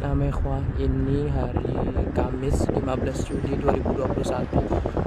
Nah, ikhwan, ini hari Kamis 15 Juli 2021.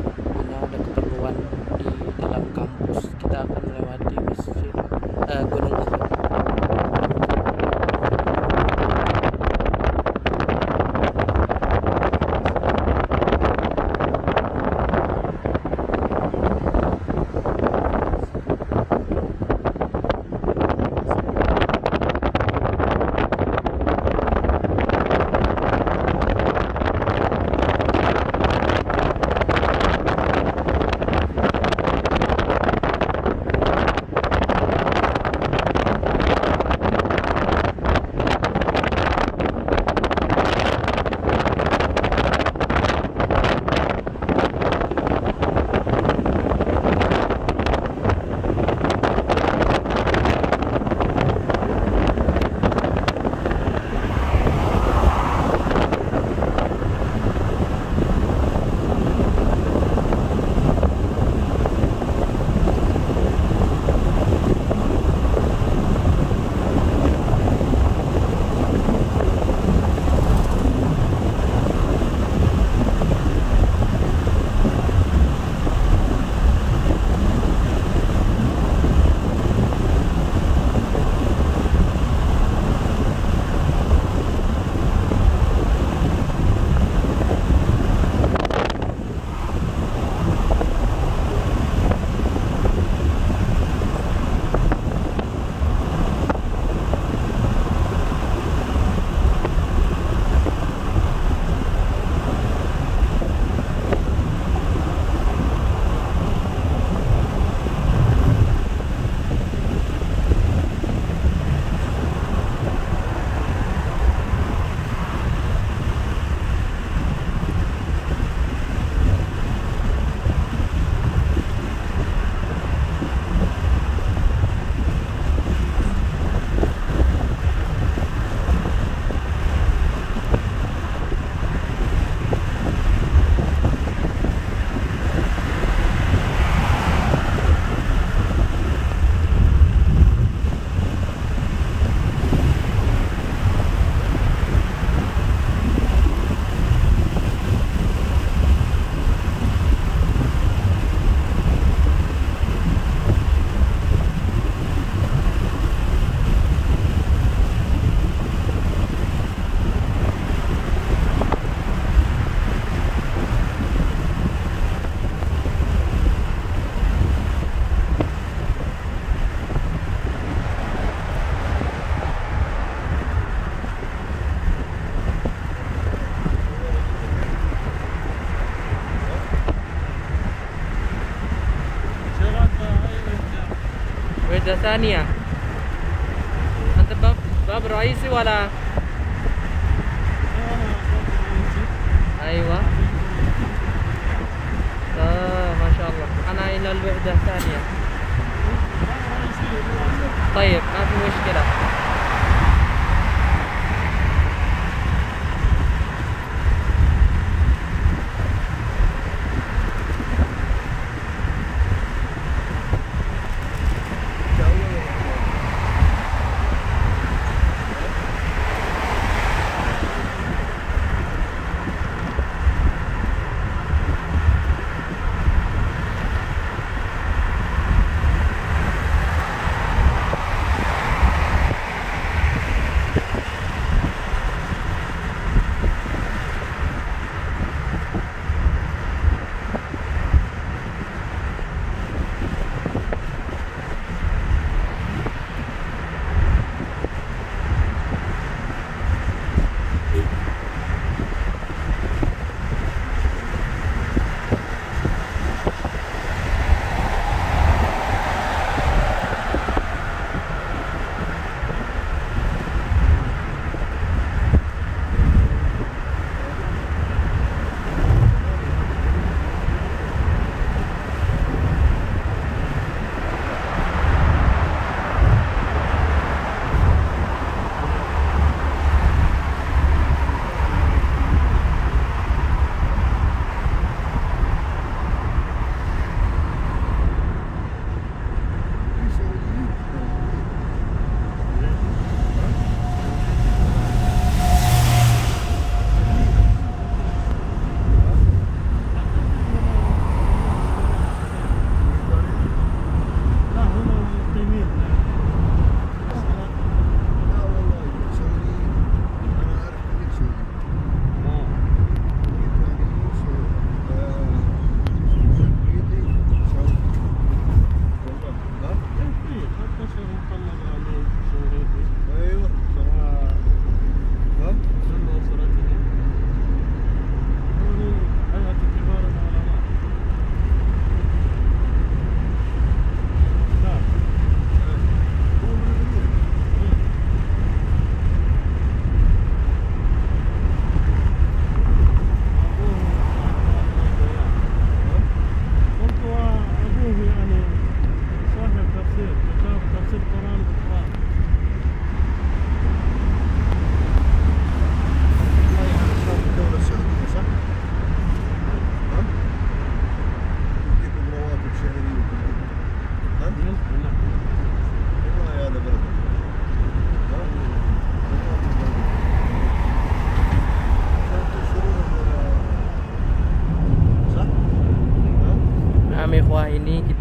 ثانية. أنت باب باب رئيسي ولا؟ أيوة. آه ما شاء الله. أنا إلى الوحدة الثانية.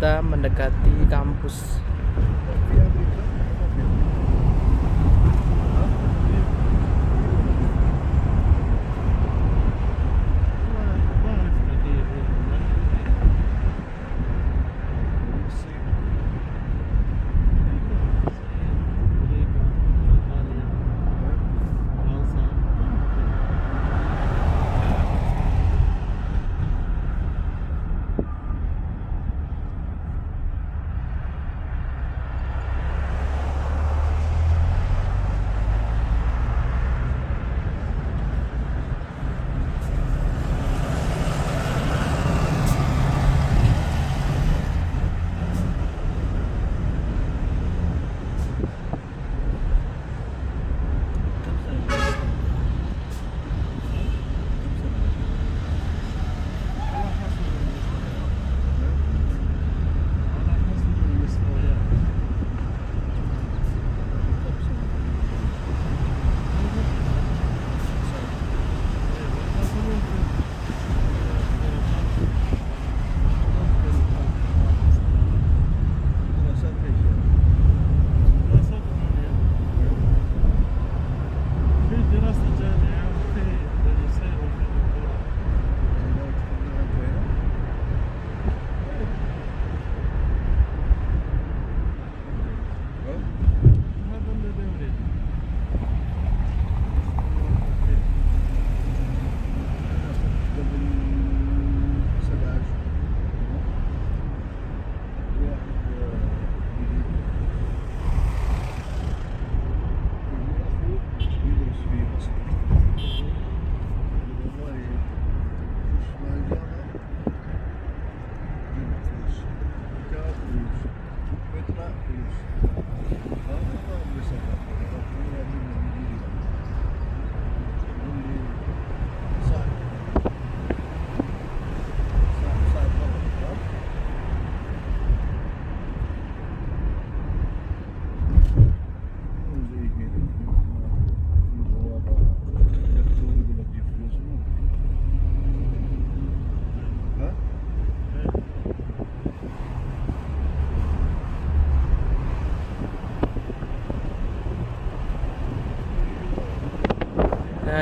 Kita mendekati kampus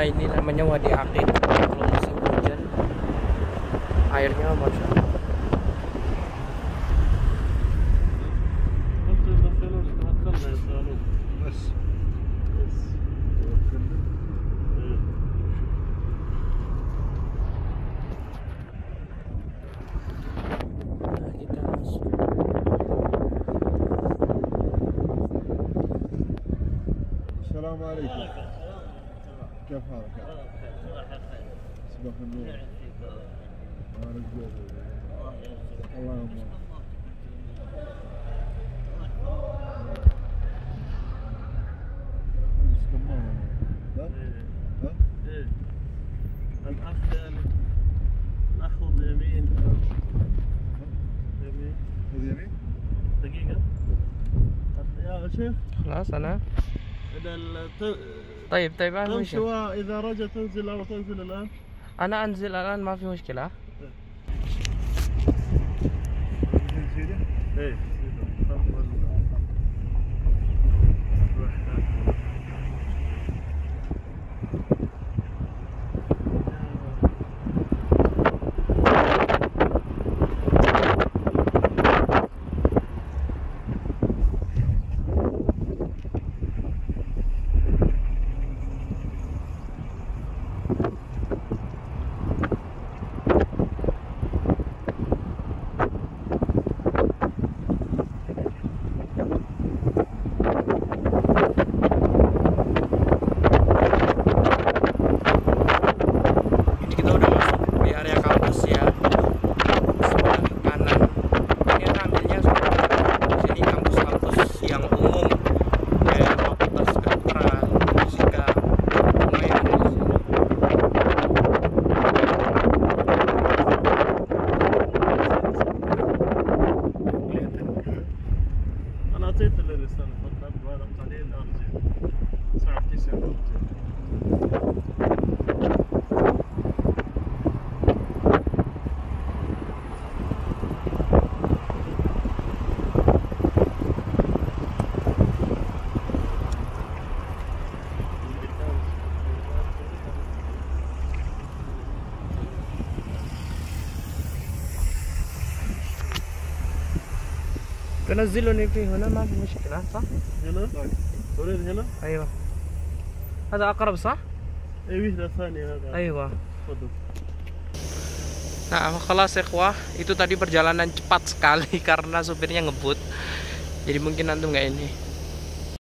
Nah ini namanya Wadi Akik Kalau musim hujan Airnya masya Allah قلت إذا فلوس توكلنا يسألون بس بس توكلنا إيه. Nah kita masuk السلام عليكم كيف حالك؟ صباح النور. أنا رجال الله ناخذ يمين يمين يمين دقيقة. يا شيخ. خلاص أنا طيب طيب ما في وإذا رجع تنزل أو تنزل الآن؟ أنا أنزل الآن ما في مشكلة. مثل لسان الخطاب ولم قليل أرجع ساعتي ساعتي بنزله لي فيه هنا ما في مشكلة صح؟ هنا تريد هنا أيوة هذا أقرب صح؟ اي وحده ثانيه هذا أيوة تفضل Nah, kelas ikhwah itu tadi perjalanan cepat sekali karena supirnya ngebut. Jadi mungkin antum nggak ini